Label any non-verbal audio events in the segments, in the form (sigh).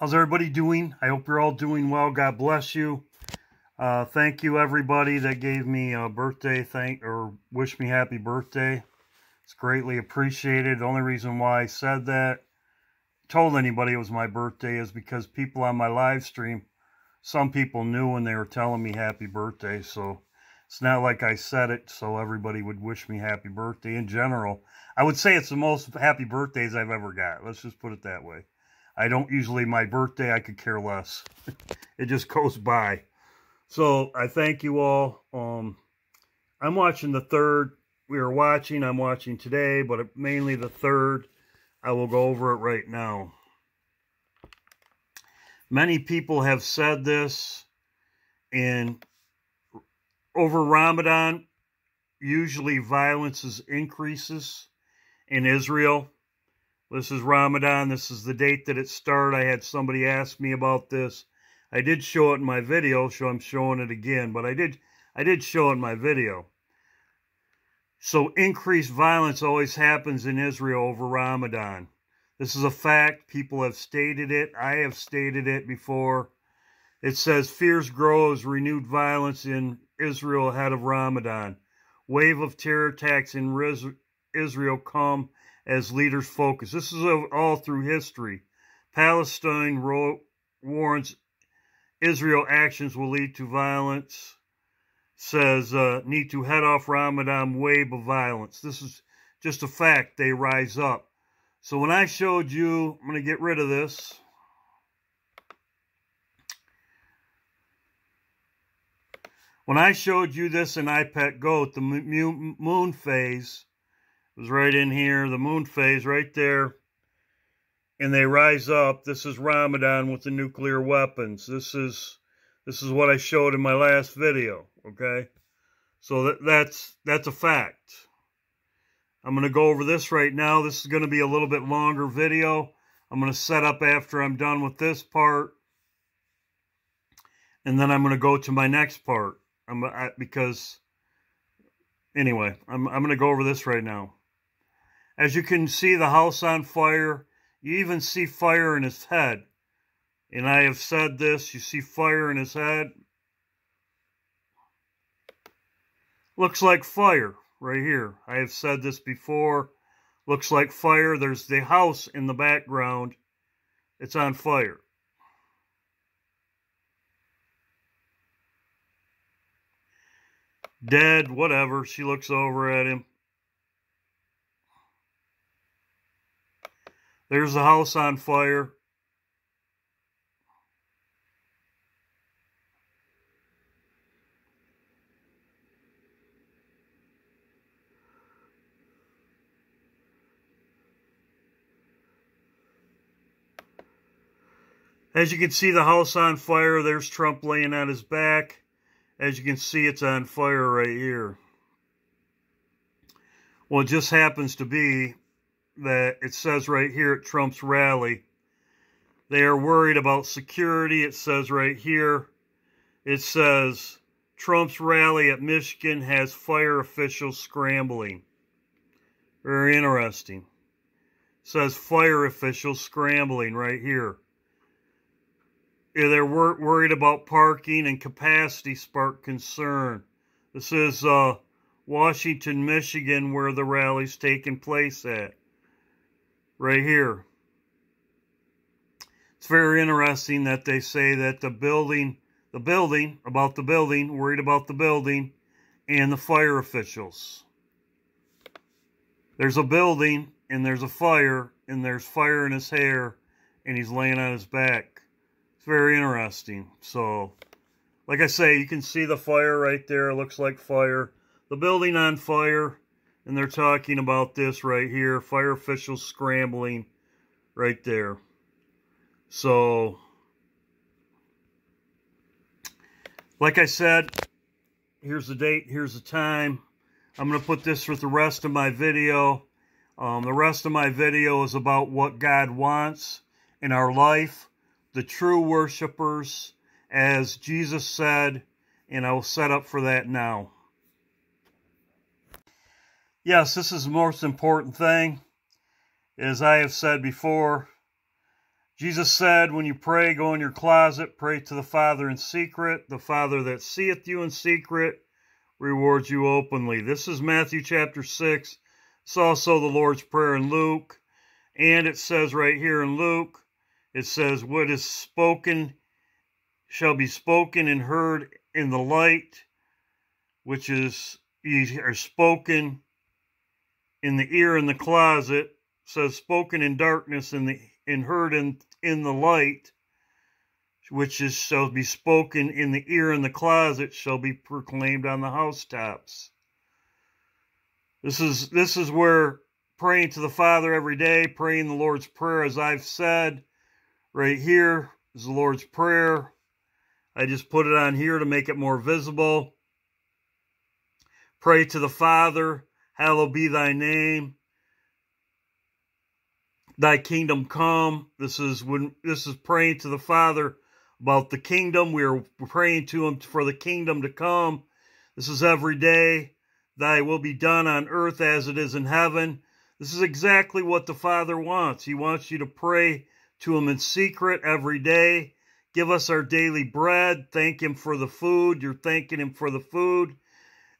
How's everybody doing? I hope you're all doing well. God bless you. Uh, thank you, everybody that gave me a birthday thank or wish me happy birthday. It's greatly appreciated. The only reason why I said that, told anybody it was my birthday, is because people on my live stream, some people knew when they were telling me happy birthday. So it's not like I said it so everybody would wish me happy birthday in general. I would say it's the most happy birthdays I've ever got. Let's just put it that way. I don't usually, my birthday, I could care less. (laughs) it just goes by. So I thank you all. Um, I'm watching the third. We are watching, I'm watching today, but mainly the third. I will go over it right now. Many people have said this, and over Ramadan, usually violence is increases in Israel. This is Ramadan. This is the date that it started. I had somebody ask me about this. I did show it in my video, so I'm showing it again. But I did I did show it in my video. So increased violence always happens in Israel over Ramadan. This is a fact. People have stated it. I have stated it before. It says fears grow as renewed violence in Israel ahead of Ramadan. Wave of terror attacks in Israel come as leaders focus. This is all through history. Palestine warns Israel actions will lead to violence. Says uh, need to head off Ramadan wave of violence. This is just a fact. They rise up. So when I showed you, I'm going to get rid of this. When I showed you this in iPet Goat, the moon phase, was right in here, the moon phase right there. And they rise up. This is Ramadan with the nuclear weapons. This is this is what I showed in my last video, okay? So that, that's that's a fact. I'm going to go over this right now. This is going to be a little bit longer video. I'm going to set up after I'm done with this part. And then I'm going to go to my next part. I'm I, because anyway, I'm I'm going to go over this right now. As you can see the house on fire, you even see fire in his head. And I have said this, you see fire in his head. Looks like fire right here. I have said this before. Looks like fire. There's the house in the background. It's on fire. Dead, whatever. She looks over at him. There's the house on fire. As you can see, the house on fire. There's Trump laying on his back. As you can see, it's on fire right here. Well, it just happens to be that it says right here at Trump's rally. They are worried about security. It says right here, it says Trump's rally at Michigan has fire officials scrambling. Very interesting. It says fire officials scrambling right here. Yeah, they're wor worried about parking and capacity spark concern. This is uh, Washington, Michigan, where the rally's taking place at right here. It's very interesting that they say that the building, the building, about the building, worried about the building, and the fire officials. There's a building, and there's a fire, and there's fire in his hair, and he's laying on his back. It's very interesting. So, like I say, you can see the fire right there. It looks like fire. The building on fire. And they're talking about this right here. Fire officials scrambling right there. So, like I said, here's the date, here's the time. I'm going to put this with the rest of my video. Um, the rest of my video is about what God wants in our life. The true worshipers, as Jesus said, and I will set up for that now. Yes, this is the most important thing. As I have said before, Jesus said, when you pray, go in your closet, pray to the Father in secret. The Father that seeth you in secret rewards you openly. This is Matthew chapter 6. It's also the Lord's Prayer in Luke. And it says right here in Luke, it says, What is spoken shall be spoken and heard in the light, which is ye are spoken in the ear in the closet, says spoken in darkness and the and heard in in the light, which is shall be spoken in the ear in the closet, shall be proclaimed on the housetops. This is this is where praying to the Father every day, praying the Lord's Prayer, as I've said, right here is the Lord's Prayer. I just put it on here to make it more visible. Pray to the Father, hallowed be thy name thy kingdom come. This is when this is praying to the Father about the kingdom. We are praying to him for the kingdom to come. This is every day. Thy will be done on earth as it is in heaven. This is exactly what the Father wants. He wants you to pray to him in secret every day. Give us our daily bread. Thank him for the food. You're thanking him for the food.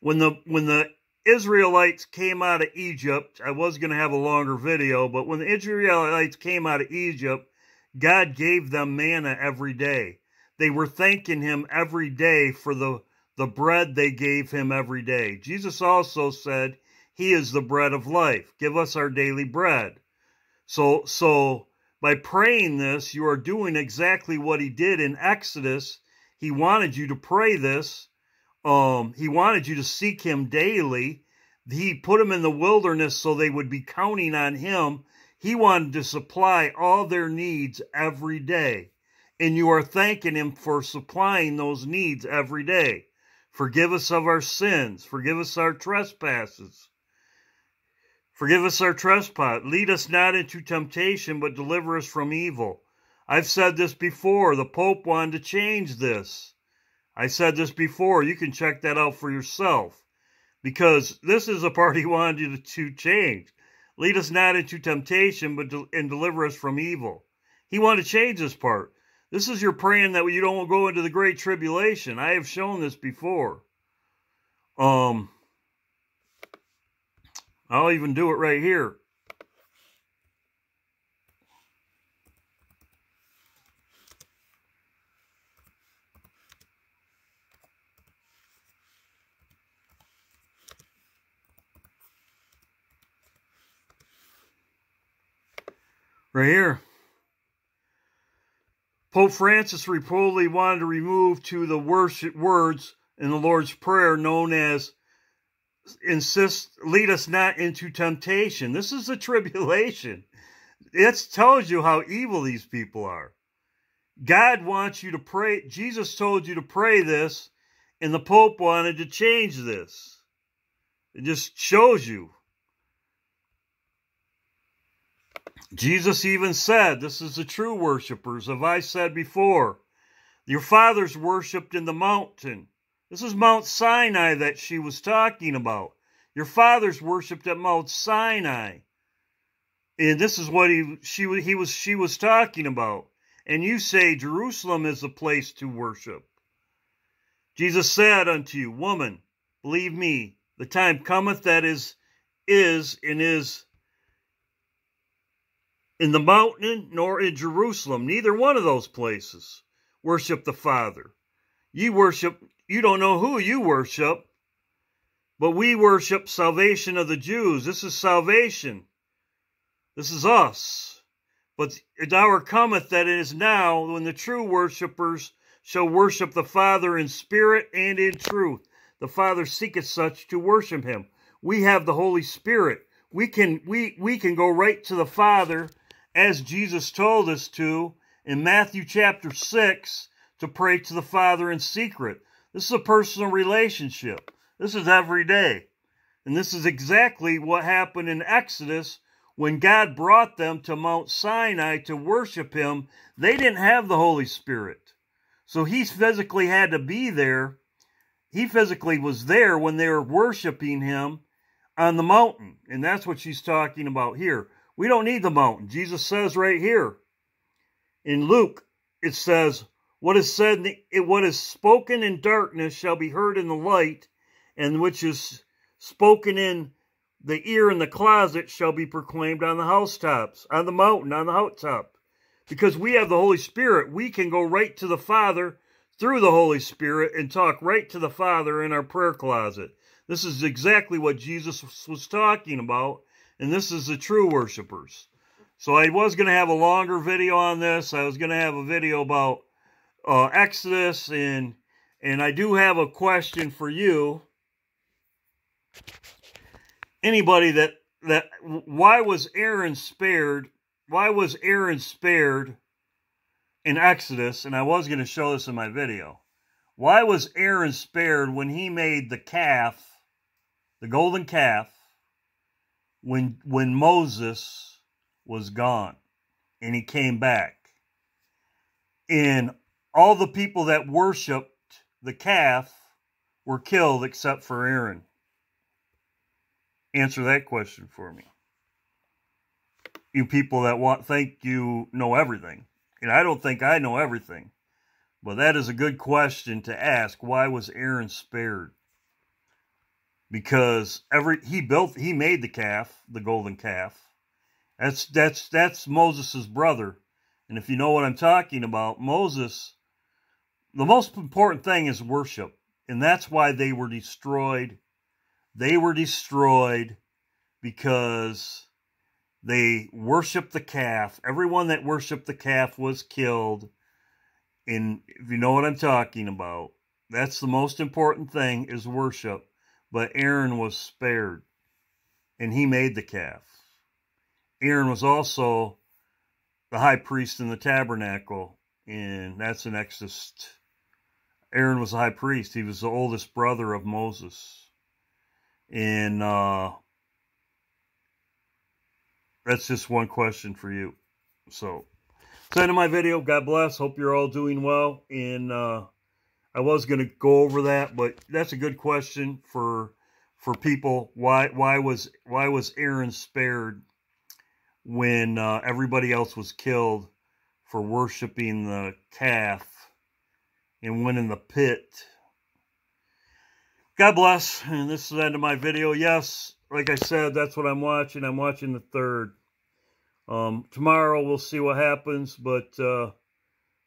When the when the Israelites came out of Egypt, I was going to have a longer video, but when the Israelites came out of Egypt, God gave them manna every day. They were thanking him every day for the, the bread they gave him every day. Jesus also said, he is the bread of life. Give us our daily bread. So, so by praying this, you are doing exactly what he did in Exodus. He wanted you to pray this um, he wanted you to seek him daily. He put them in the wilderness so they would be counting on him. He wanted to supply all their needs every day. And you are thanking him for supplying those needs every day. Forgive us of our sins. Forgive us our trespasses. Forgive us our trespass. Lead us not into temptation, but deliver us from evil. I've said this before. The Pope wanted to change this. I said this before. You can check that out for yourself. Because this is a part he (laughs) wanted you to change. Lead us not into temptation, but de and deliver us from evil. He wanted to change this part. This is your praying that you don't go into the great tribulation. I have shown this before. Um, I'll even do it right here. Right here. Pope Francis reportedly wanted to remove to the worship words in the Lord's Prayer known as insist lead us not into temptation. This is a (laughs) tribulation. It tells you how evil these people are. God wants you to pray. Jesus told you to pray this, and the Pope wanted to change this. It just shows you Jesus even said, This is the true worshippers. Have I said before? Your fathers worshipped in the mountain. This is Mount Sinai that she was talking about. Your fathers worshipped at Mount Sinai. And this is what he she he was she was talking about. And you say Jerusalem is the place to worship. Jesus said unto you, Woman, believe me, the time cometh that is is and is in the mountain nor in Jerusalem, neither one of those places worship the Father. You worship, you don't know who you worship, but we worship salvation of the Jews. This is salvation. This is us. But the hour cometh that it is now when the true worshippers shall worship the Father in spirit and in truth. The Father seeketh such to worship him. We have the Holy Spirit. We can we we can go right to the Father as Jesus told us to in Matthew chapter 6 to pray to the Father in secret. This is a personal relationship. This is every day. And this is exactly what happened in Exodus when God brought them to Mount Sinai to worship him. They didn't have the Holy Spirit. So he physically had to be there. He physically was there when they were worshiping him on the mountain. And that's what she's talking about here. We don't need the mountain. Jesus says right here, in Luke, it says, what is said, what is spoken in darkness shall be heard in the light, and which is spoken in the ear in the closet shall be proclaimed on the housetops, on the mountain, on the housetop. Because we have the Holy Spirit, we can go right to the Father through the Holy Spirit and talk right to the Father in our prayer closet. This is exactly what Jesus was talking about, and this is the true worshipers. So I was going to have a longer video on this. I was going to have a video about uh, Exodus, and and I do have a question for you. Anybody that that why was Aaron spared? Why was Aaron spared in Exodus? And I was going to show this in my video. Why was Aaron spared when he made the calf, the golden calf, when when Moses was gone and he came back? And all the people that worshiped the calf were killed except for Aaron. Answer that question for me. You people that want think you know everything. And I don't think I know everything. But that is a good question to ask. Why was Aaron spared? Because every he built he made the calf, the golden calf. That's that's that's Moses's brother. And if you know what I'm talking about, Moses the most important thing is worship. And that's why they were destroyed. They were destroyed because they worshiped the calf. Everyone that worshiped the calf was killed. And if you know what I'm talking about, that's the most important thing is worship. But Aaron was spared. And he made the calf. Aaron was also the high priest in the tabernacle. And that's in Exodus Aaron was the high priest. He was the oldest brother of Moses. And uh, that's just one question for you. So, that's the end of my video. God bless. Hope you're all doing well. And uh, I was going to go over that, but that's a good question for for people. Why why was why was Aaron spared when uh, everybody else was killed for worshiping the calf and went in the pit. God bless. And this is the end of my video. Yes, like I said, that's what I'm watching. I'm watching the third. Um, tomorrow we'll see what happens, but uh,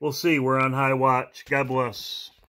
we'll see. We're on high watch. God bless.